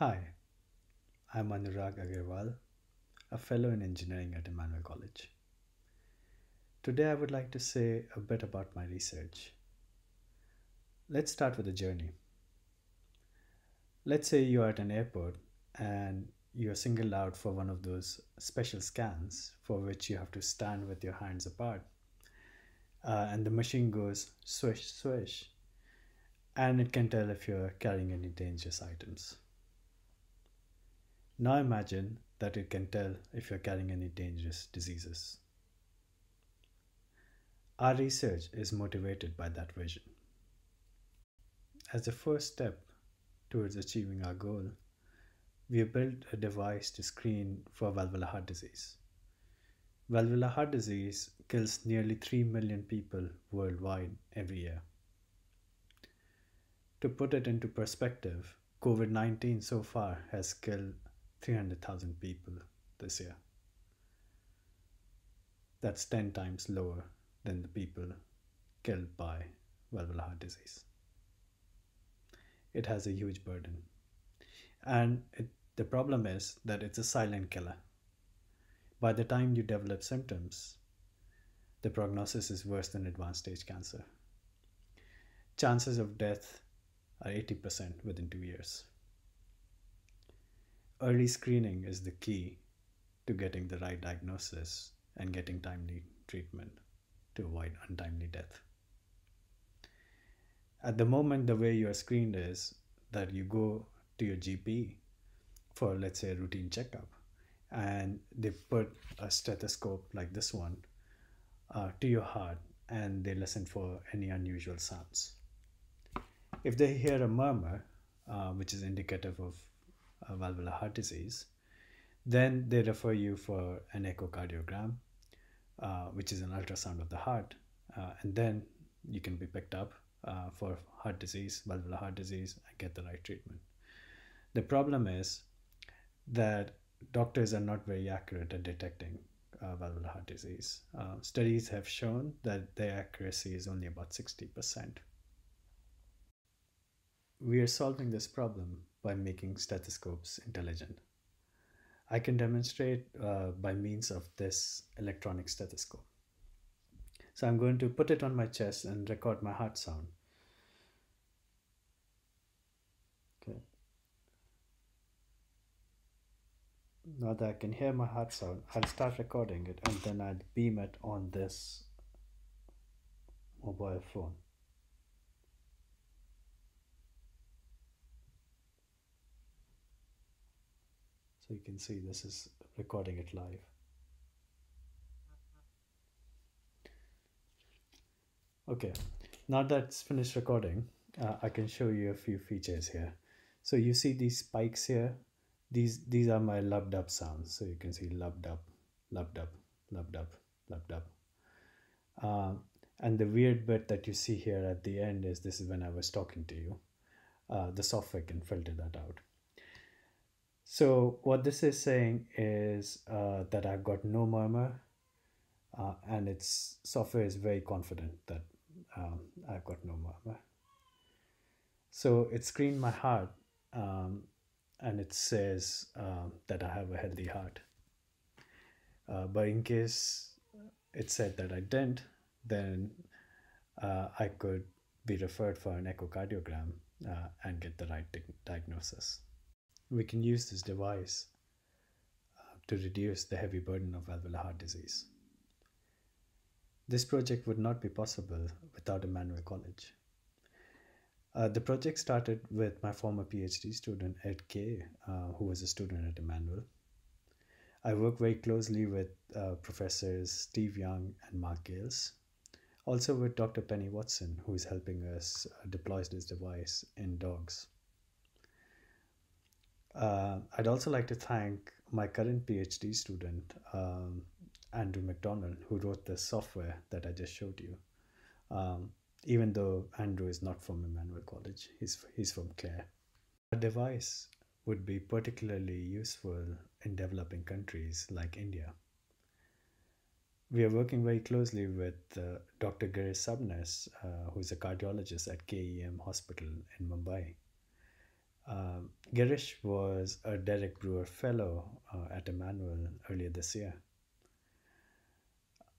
Hi, I'm Anurag Agarwal, a fellow in engineering at Emmanuel College. Today I would like to say a bit about my research. Let's start with the journey. Let's say you are at an airport and you are singled out for one of those special scans for which you have to stand with your hands apart. Uh, and the machine goes swish, swish, and it can tell if you're carrying any dangerous items. Now imagine that it can tell if you're carrying any dangerous diseases. Our research is motivated by that vision. As a first step towards achieving our goal, we have built a device to screen for valvular heart disease. Valvular heart disease kills nearly 3 million people worldwide every year. To put it into perspective, COVID 19 so far has killed 300,000 people this year. That's 10 times lower than the people killed by valvular heart disease. It has a huge burden. And it, the problem is that it's a silent killer. By the time you develop symptoms, the prognosis is worse than advanced stage cancer. Chances of death are 80% within two years. Early screening is the key to getting the right diagnosis and getting timely treatment to avoid untimely death. At the moment, the way you are screened is that you go to your GP for, let's say, a routine checkup, and they put a stethoscope like this one uh, to your heart and they listen for any unusual sounds. If they hear a murmur, uh, which is indicative of uh, valvular heart disease, then they refer you for an echocardiogram, uh, which is an ultrasound of the heart, uh, and then you can be picked up uh, for heart disease, valvular heart disease, and get the right treatment. The problem is that doctors are not very accurate at detecting uh, valvular heart disease. Uh, studies have shown that their accuracy is only about 60%. We are solving this problem by making stethoscopes intelligent. I can demonstrate uh, by means of this electronic stethoscope. So I'm going to put it on my chest and record my heart sound. Okay. Now that I can hear my heart sound, I'll start recording it and then I'll beam it on this mobile phone. So you can see this is recording it live. Okay, now that's finished recording, uh, I can show you a few features here. So you see these spikes here. These these are my lub dub sounds. So you can see lub dub, lub dub, lub dub, lub dub. Uh, and the weird bit that you see here at the end is this is when I was talking to you. Uh, the software can filter that out. So what this is saying is uh, that I've got no murmur uh, and its software is very confident that um, I've got no murmur. So it screened my heart um, and it says um, that I have a healthy heart. Uh, but in case it said that I didn't, then uh, I could be referred for an echocardiogram uh, and get the right diagnosis we can use this device uh, to reduce the heavy burden of valvular heart disease. This project would not be possible without Emmanuel College. Uh, the project started with my former PhD student Ed Kay, uh, who was a student at Emmanuel. I work very closely with uh, professors Steve Young and Mark Gales, also with Dr. Penny Watson, who is helping us uh, deploy this device in dogs. Uh, I'd also like to thank my current PhD student, um, Andrew McDonald, who wrote the software that I just showed you. Um, even though Andrew is not from Emmanuel College, he's, he's from Clare. A device would be particularly useful in developing countries like India. We are working very closely with uh, Dr. Girish Sabnis, uh, who's a cardiologist at KEM Hospital in Mumbai. Um, Girish was a Derek Brewer Fellow uh, at Emmanuel earlier this year.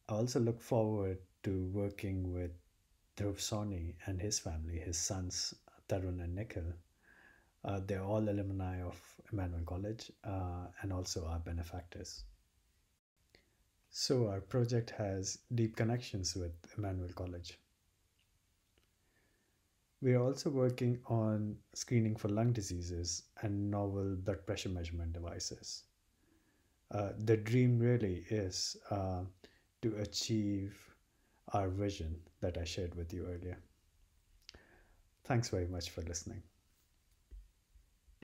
I also look forward to working with Dhruv Soni and his family, his sons Tarun and Nikhil. Uh, they're all alumni of Emmanuel College uh, and also our benefactors. So, our project has deep connections with Emmanuel College. We are also working on screening for lung diseases and novel blood pressure measurement devices. Uh, the dream really is uh, to achieve our vision that I shared with you earlier. Thanks very much for listening.